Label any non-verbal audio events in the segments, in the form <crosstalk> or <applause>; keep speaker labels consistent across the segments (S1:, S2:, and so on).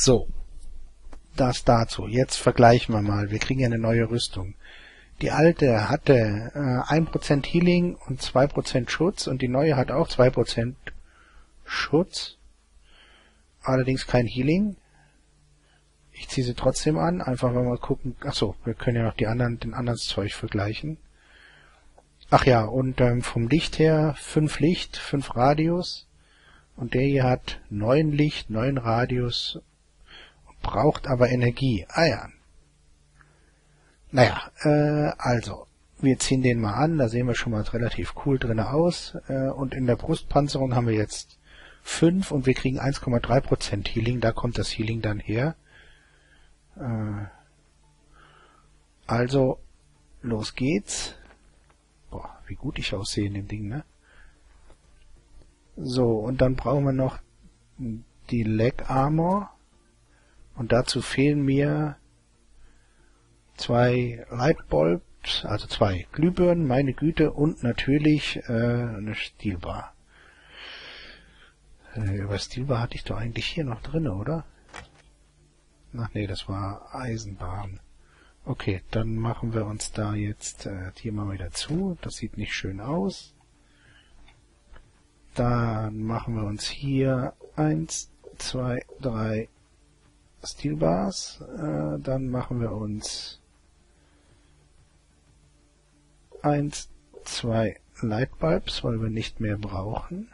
S1: So. Das dazu. Jetzt vergleichen wir mal. Wir kriegen ja eine neue Rüstung. Die alte hatte äh, 1% Healing und 2% Schutz und die neue hat auch 2% Schutz. Allerdings kein Healing. Ich ziehe sie trotzdem an, einfach mal gucken. Achso, wir können ja noch die anderen, den anderen Zeug vergleichen. Ach ja, und ähm, vom Licht her 5 Licht, 5 Radius. Und der hier hat 9 Licht, 9 Radius, braucht aber Energie. Ah ja, naja, äh, also, wir ziehen den mal an, da sehen wir schon mal relativ cool drin aus. Äh, und in der Brustpanzerung haben wir jetzt 5 und wir kriegen 1,3% Healing, da kommt das Healing dann her. Äh, also, los geht's. Boah, wie gut ich aussehe in dem Ding, ne? So, und dann brauchen wir noch die Leg Armor. Und dazu fehlen mir zwei Lightbulbs, also zwei Glühbirnen, meine Güte, und natürlich äh, eine Steelbar. Äh, über Steelbar hatte ich doch eigentlich hier noch drin, oder? Ach nee, das war Eisenbahn. Okay, dann machen wir uns da jetzt äh, hier mal wieder zu. Das sieht nicht schön aus. Dann machen wir uns hier eins, zwei, drei Steelbars. Äh, dann machen wir uns eins, zwei Lightbulbs, weil wir nicht mehr brauchen.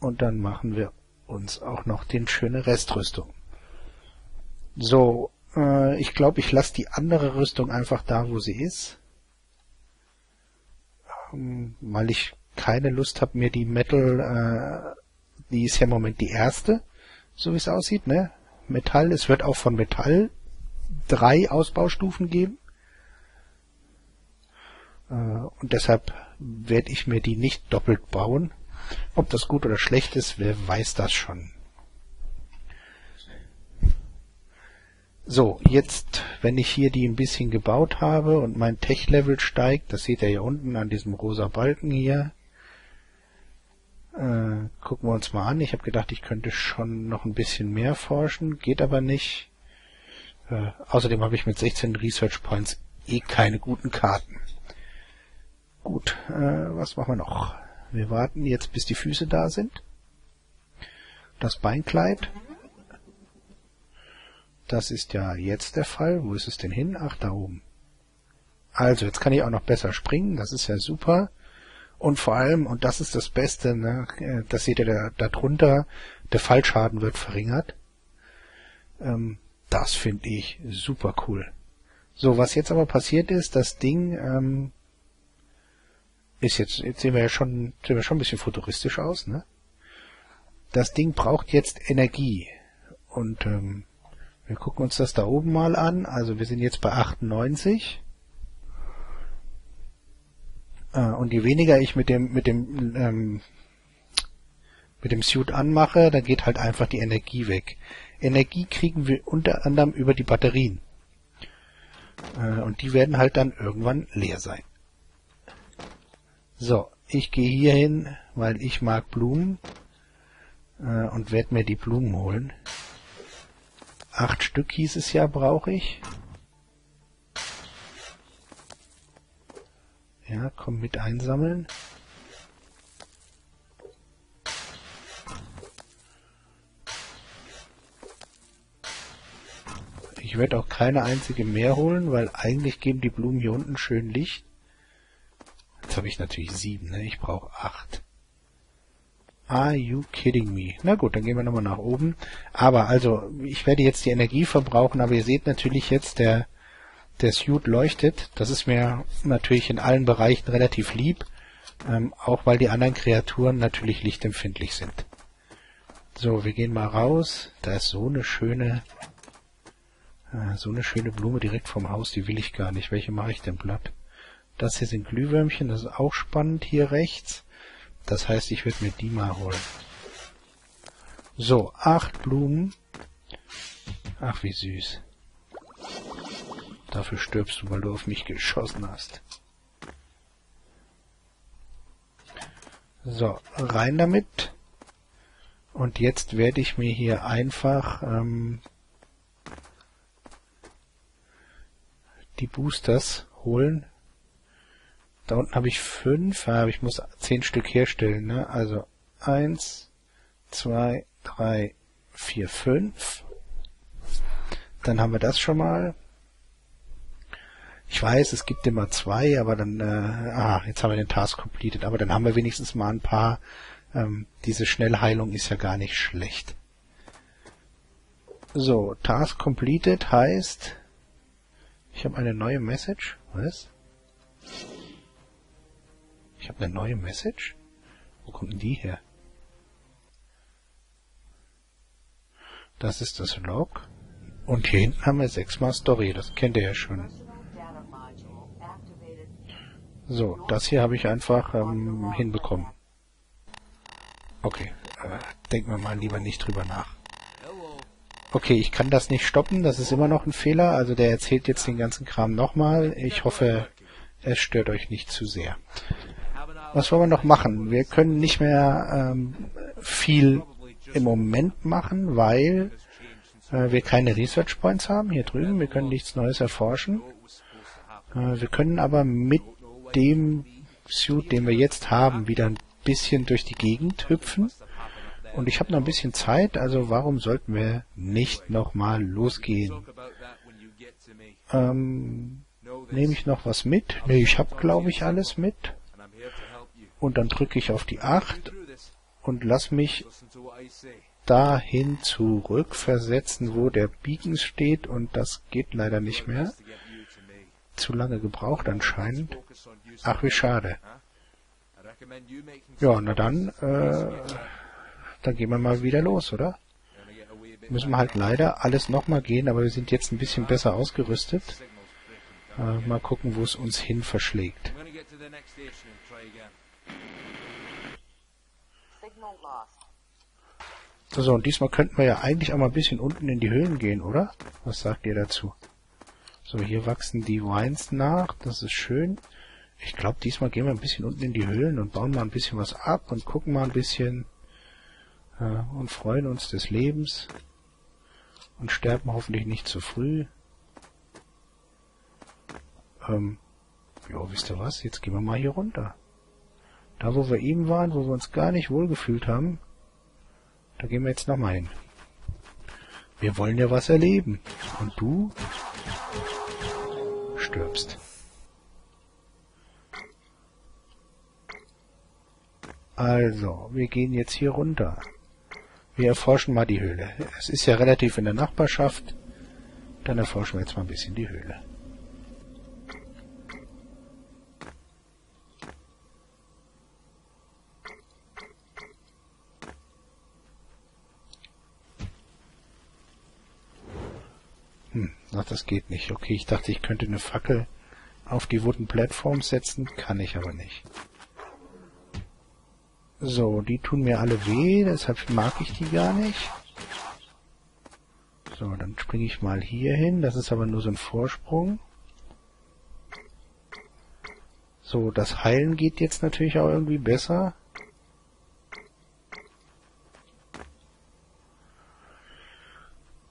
S1: Und dann machen wir uns auch noch den schöne Restrüstung. So, äh, ich glaube, ich lasse die andere Rüstung einfach da, wo sie ist. Ähm, weil ich keine Lust habe, mir die Metal, äh, die ist ja im Moment die erste, so wie es aussieht, ne? Metall, es wird auch von Metall drei Ausbaustufen geben. Äh, und deshalb werde ich mir die nicht doppelt bauen. Ob das gut oder schlecht ist, wer weiß das schon. So, jetzt, wenn ich hier die ein bisschen gebaut habe und mein Tech-Level steigt, das seht ihr hier unten an diesem rosa Balken hier, äh, gucken wir uns mal an. Ich habe gedacht, ich könnte schon noch ein bisschen mehr forschen, geht aber nicht. Äh, außerdem habe ich mit 16 Research Points eh keine guten Karten. Gut, äh, was machen wir noch? Wir warten jetzt, bis die Füße da sind. Das Beinkleid. Das ist ja jetzt der Fall. Wo ist es denn hin? Ach, da oben. Also, jetzt kann ich auch noch besser springen. Das ist ja super. Und vor allem, und das ist das Beste, ne, äh, das seht ihr da, da drunter, der Fallschaden wird verringert. Ähm, das finde ich super cool. So, was jetzt aber passiert ist, das Ding ähm, ist jetzt, jetzt sehen wir ja schon, sehen wir schon ein bisschen futuristisch aus, ne? Das Ding braucht jetzt Energie. Und ähm, wir gucken uns das da oben mal an. Also wir sind jetzt bei 98. Äh, und je weniger ich mit dem, mit dem, ähm, mit dem Suit anmache, dann geht halt einfach die Energie weg. Energie kriegen wir unter anderem über die Batterien. Äh, und die werden halt dann irgendwann leer sein. So, ich gehe hier hin, weil ich mag Blumen äh, und werde mir die Blumen holen. Acht Stück hieß es ja, brauche ich. Ja, komm mit einsammeln. Ich werde auch keine einzige mehr holen, weil eigentlich geben die Blumen hier unten schön Licht habe ich natürlich sieben, ne? Ich brauche acht. Are you kidding me? Na gut, dann gehen wir nochmal nach oben. Aber also, ich werde jetzt die Energie verbrauchen, aber ihr seht natürlich jetzt, der, der Suit leuchtet. Das ist mir natürlich in allen Bereichen relativ lieb. Ähm, auch weil die anderen Kreaturen natürlich lichtempfindlich sind. So, wir gehen mal raus. Da ist so eine schöne, äh, so eine schöne Blume direkt vom Haus, die will ich gar nicht. Welche mache ich denn platt? Das hier sind Glühwürmchen, das ist auch spannend hier rechts. Das heißt, ich werde mir die mal holen. So, acht Blumen. Ach, wie süß. Dafür stirbst du, weil du auf mich geschossen hast. So, rein damit. Und jetzt werde ich mir hier einfach ähm, die Boosters holen. Da unten habe ich fünf, aber ich muss zehn Stück herstellen. Ne? Also eins, zwei, drei, vier, fünf. Dann haben wir das schon mal. Ich weiß, es gibt immer zwei, aber dann, äh, ah, jetzt haben wir den Task completed, aber dann haben wir wenigstens mal ein paar. Ähm, diese Schnellheilung ist ja gar nicht schlecht. So, Task completed heißt, ich habe eine neue Message. Was? Ich habe eine neue Message? Wo kommt denn die her? Das ist das Log. Und hier hinten haben wir sechsmal Story. Das kennt ihr ja schon. So, das hier habe ich einfach ähm, hinbekommen. Okay, äh, denken wir mal lieber nicht drüber nach. Okay, ich kann das nicht stoppen, das ist immer noch ein Fehler. Also der erzählt jetzt den ganzen Kram nochmal. Ich hoffe, es stört euch nicht zu sehr. Was wollen wir noch machen? Wir können nicht mehr ähm, viel im Moment machen, weil äh, wir keine Research Points haben hier drüben. Wir können nichts Neues erforschen. Äh, wir können aber mit dem Suit, den wir jetzt haben, wieder ein bisschen durch die Gegend hüpfen. Und ich habe noch ein bisschen Zeit, also warum sollten wir nicht nochmal losgehen? Ähm, Nehme ich noch was mit? Nee, ich habe glaube ich alles mit. Und dann drücke ich auf die 8 und lass mich dahin zurückversetzen, wo der Beacon steht und das geht leider nicht mehr. Zu lange gebraucht anscheinend. Ach, wie schade. Ja, na dann, äh, dann gehen wir mal wieder los, oder? Müssen wir halt leider alles nochmal gehen, aber wir sind jetzt ein bisschen besser ausgerüstet. Äh, mal gucken, wo es uns hin verschlägt. So, und diesmal könnten wir ja eigentlich auch mal ein bisschen unten in die Höhlen gehen, oder? Was sagt ihr dazu? So, hier wachsen die Vines nach, das ist schön. Ich glaube, diesmal gehen wir ein bisschen unten in die Höhlen und bauen mal ein bisschen was ab und gucken mal ein bisschen äh, und freuen uns des Lebens und sterben hoffentlich nicht zu früh. Ähm, ja, wisst ihr was? Jetzt gehen wir mal hier runter. Da, wo wir eben waren, wo wir uns gar nicht wohlgefühlt haben, da gehen wir jetzt nochmal hin. Wir wollen ja was erleben. Und du stirbst. Also, wir gehen jetzt hier runter. Wir erforschen mal die Höhle. Es ist ja relativ in der Nachbarschaft. Dann erforschen wir jetzt mal ein bisschen die Höhle. Hm, ach, das geht nicht. Okay, ich dachte, ich könnte eine Fackel auf die Wooden Platform setzen. Kann ich aber nicht. So, die tun mir alle weh, deshalb mag ich die gar nicht. So, dann springe ich mal hier hin. Das ist aber nur so ein Vorsprung. So, das Heilen geht jetzt natürlich auch irgendwie besser.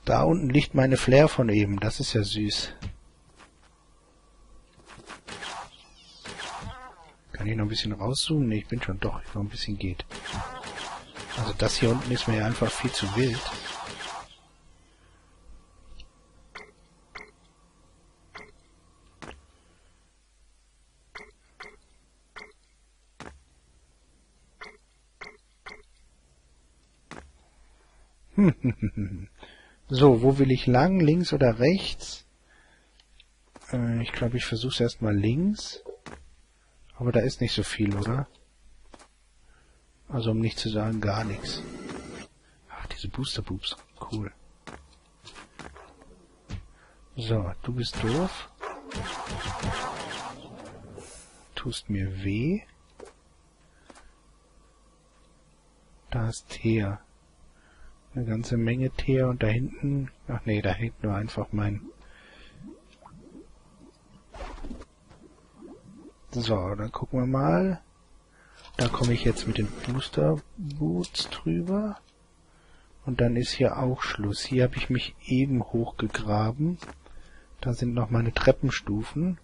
S1: Da unten liegt meine Flair von eben. Das ist ja süß. Kann ich noch ein bisschen rauszoomen? Ne, ich bin schon doch, noch ein bisschen geht. Also das hier unten ist mir einfach viel zu wild. <laughs> so, wo will ich lang? Links oder rechts? Äh, ich glaube, ich versuche es erstmal links. Aber da ist nicht so viel, oder? Also um nicht zu sagen, gar nichts. Ach, diese Booster Boobs. Cool. So, du bist doof. Tust mir weh. Da ist Teer. Eine ganze Menge Teer und da hinten... Ach nee, da hängt nur einfach mein So, dann gucken wir mal. Da komme ich jetzt mit den Booster Boots drüber. Und dann ist hier auch Schluss. Hier habe ich mich eben hochgegraben. Da sind noch meine Treppenstufen.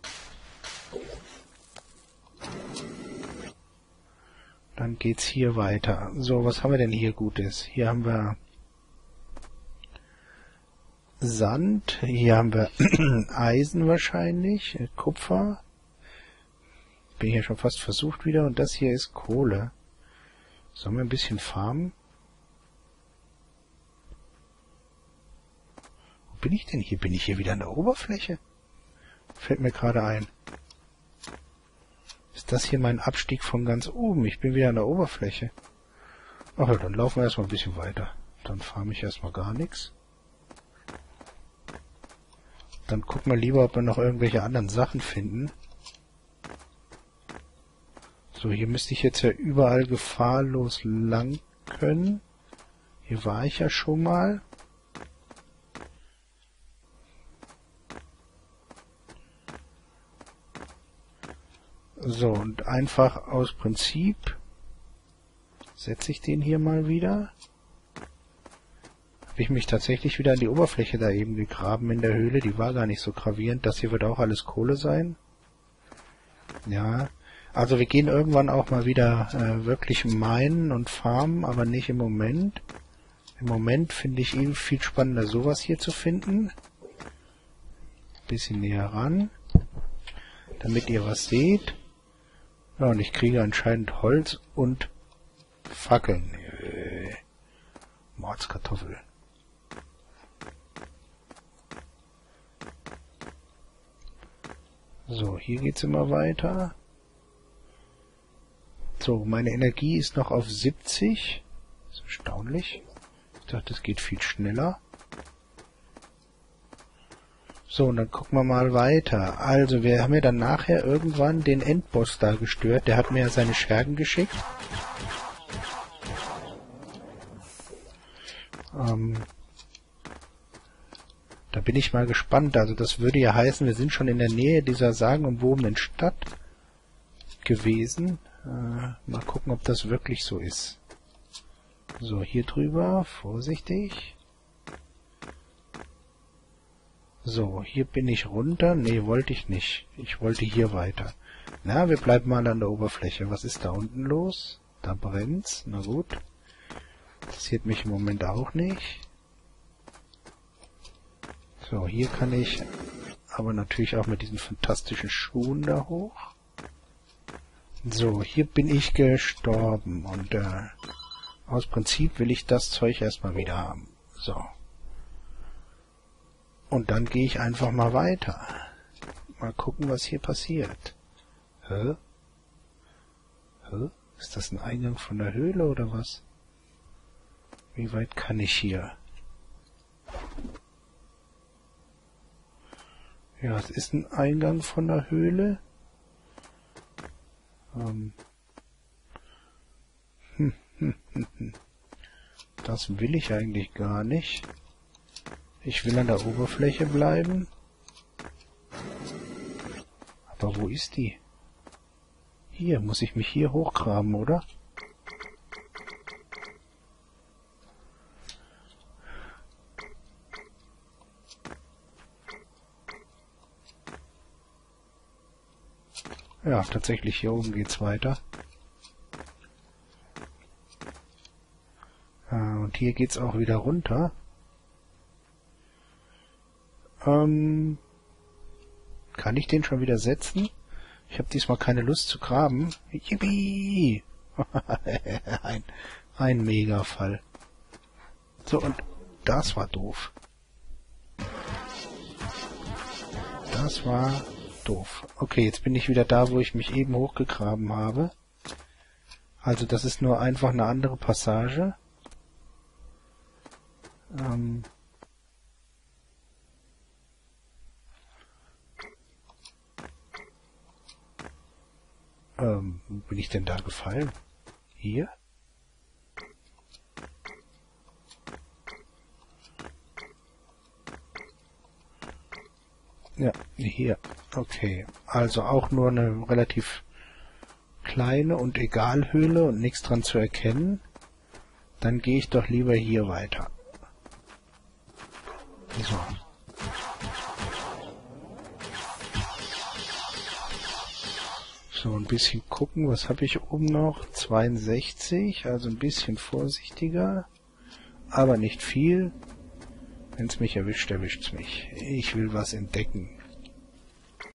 S1: Dann geht's hier weiter. So, was haben wir denn hier Gutes? Hier haben wir Sand. Hier haben wir <clears throat> Eisen wahrscheinlich. Äh, Kupfer. Bin hier schon fast versucht wieder. Und das hier ist Kohle. Sollen wir ein bisschen farmen? Wo bin ich denn hier? Bin ich hier wieder an der Oberfläche? Fällt mir gerade ein. Ist das hier mein Abstieg von ganz oben? Ich bin wieder an der Oberfläche. Ach ja, dann laufen wir erstmal ein bisschen weiter. Dann farme ich erstmal gar nichts. Dann gucken wir lieber, ob wir noch irgendwelche anderen Sachen finden. So, hier müsste ich jetzt ja überall gefahrlos lang können. Hier war ich ja schon mal. So, und einfach aus Prinzip setze ich den hier mal wieder. Habe ich mich tatsächlich wieder an die Oberfläche da eben gegraben in der Höhle. Die war gar nicht so gravierend. Das hier wird auch alles Kohle sein. Ja, also wir gehen irgendwann auch mal wieder äh, wirklich meinen und farmen, aber nicht im Moment. Im Moment finde ich eben viel spannender, sowas hier zu finden. Bisschen näher ran, damit ihr was seht. Ja, und ich kriege anscheinend Holz und Fackeln. Äh, Mordskartoffel. So, hier geht's immer weiter. So, meine Energie ist noch auf 70. Das ist erstaunlich. Ich dachte, es geht viel schneller. So, und dann gucken wir mal weiter. Also, wir haben ja dann nachher irgendwann den Endboss da gestört. Der hat mir ja seine Schergen geschickt. Bin ich mal gespannt. Also das würde ja heißen, wir sind schon in der Nähe dieser sagenumwobenen Stadt gewesen. Äh, mal gucken, ob das wirklich so ist. So, hier drüber, vorsichtig. So, hier bin ich runter. Nee, wollte ich nicht. Ich wollte hier weiter. Na, wir bleiben mal an der Oberfläche. Was ist da unten los? Da brennt's. Na gut. Interessiert mich im Moment auch nicht. So, hier kann ich aber natürlich auch mit diesen fantastischen Schuhen da hoch. So, hier bin ich gestorben und äh, aus Prinzip will ich das Zeug erstmal wieder haben. So. Und dann gehe ich einfach mal weiter. Mal gucken, was hier passiert. Hä? Hä? Ist das ein Eingang von der Höhle oder was? Wie weit kann ich hier? Ja, es ist ein Eingang von der Höhle. Ähm. Hm, hm, hm, das will ich eigentlich gar nicht. Ich will an der Oberfläche bleiben. Aber wo ist die? Hier, muss ich mich hier hochgraben, oder? Ja, tatsächlich, hier oben geht's weiter. Und hier geht's auch wieder runter. Ähm, kann ich den schon wieder setzen? Ich habe diesmal keine Lust zu graben. Yippie! <laughs> ein, ein Mega-Fall. So, und das war doof. Das war doof. Okay, jetzt bin ich wieder da, wo ich mich eben hochgegraben habe. Also das ist nur einfach eine andere Passage. Ähm, Ähm, bin ich denn da gefallen? Hier? Ja, hier. Okay. Also auch nur eine relativ kleine und Egalhöhle und nichts dran zu erkennen. Dann gehe ich doch lieber hier weiter. So. So, ein bisschen gucken, was habe ich oben noch? 62, also ein bisschen vorsichtiger, aber nicht viel. Wenn es mich erwischt, erwischt es mich. Ich will was entdecken.